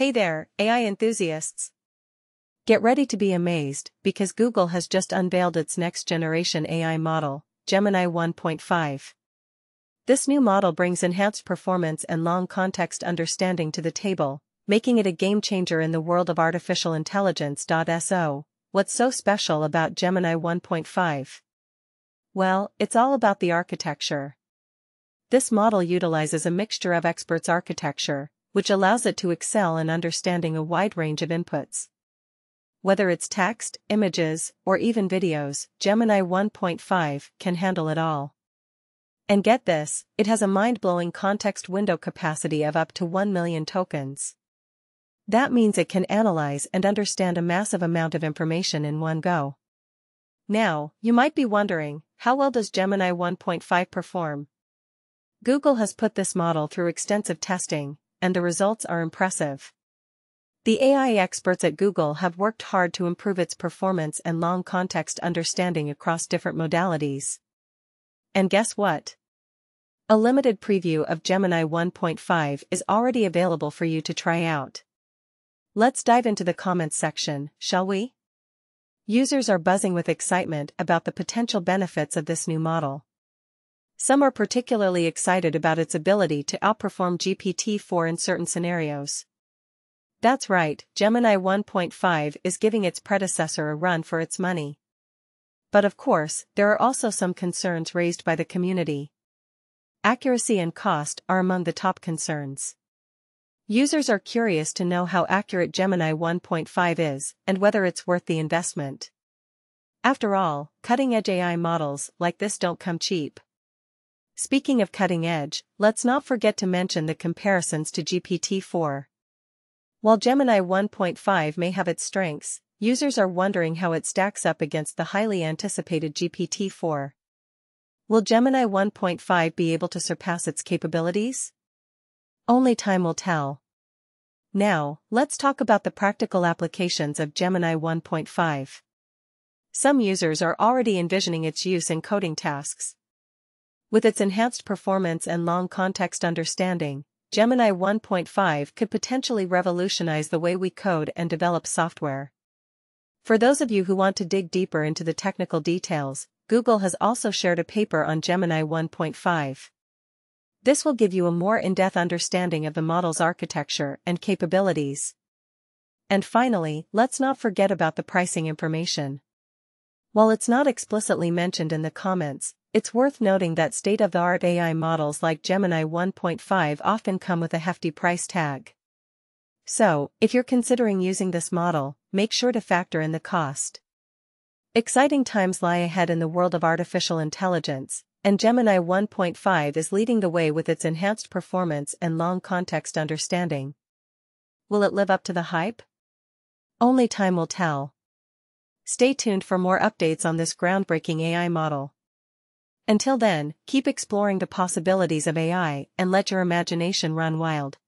Hey there, AI enthusiasts. Get ready to be amazed because Google has just unveiled its next generation AI model, Gemini 1.5. This new model brings enhanced performance and long context understanding to the table, making it a game changer in the world of artificial intelligence. So, what's so special about Gemini 1.5? Well, it's all about the architecture. This model utilizes a mixture of experts architecture, which allows it to excel in understanding a wide range of inputs. Whether it's text, images, or even videos, Gemini 1.5 can handle it all. And get this, it has a mind-blowing context window capacity of up to 1 million tokens. That means it can analyze and understand a massive amount of information in one go. Now, you might be wondering, how well does Gemini 1.5 perform? Google has put this model through extensive testing, and the results are impressive. The AI experts at Google have worked hard to improve its performance and long context understanding across different modalities. And guess what? A limited preview of Gemini 1.5 is already available for you to try out. Let's dive into the comments section, shall we? Users are buzzing with excitement about the potential benefits of this new model. Some are particularly excited about its ability to outperform GPT-4 in certain scenarios. That's right, Gemini 1.5 is giving its predecessor a run for its money. But of course, there are also some concerns raised by the community. Accuracy and cost are among the top concerns. Users are curious to know how accurate Gemini 1.5 is and whether it's worth the investment. After all, cutting-edge AI models like this don't come cheap. Speaking of cutting edge, let's not forget to mention the comparisons to GPT-4. While Gemini 1.5 may have its strengths, users are wondering how it stacks up against the highly anticipated GPT-4. Will Gemini 1.5 be able to surpass its capabilities? Only time will tell. Now, let's talk about the practical applications of Gemini 1.5. Some users are already envisioning its use in coding tasks. With its enhanced performance and long context understanding, Gemini 1.5 could potentially revolutionize the way we code and develop software. For those of you who want to dig deeper into the technical details, Google has also shared a paper on Gemini 1.5. This will give you a more in-depth understanding of the model's architecture and capabilities. And finally, let's not forget about the pricing information. While it's not explicitly mentioned in the comments, it's worth noting that state-of-the-art AI models like Gemini 1.5 often come with a hefty price tag. So, if you're considering using this model, make sure to factor in the cost. Exciting times lie ahead in the world of artificial intelligence, and Gemini 1.5 is leading the way with its enhanced performance and long context understanding. Will it live up to the hype? Only time will tell. Stay tuned for more updates on this groundbreaking AI model. Until then, keep exploring the possibilities of AI and let your imagination run wild.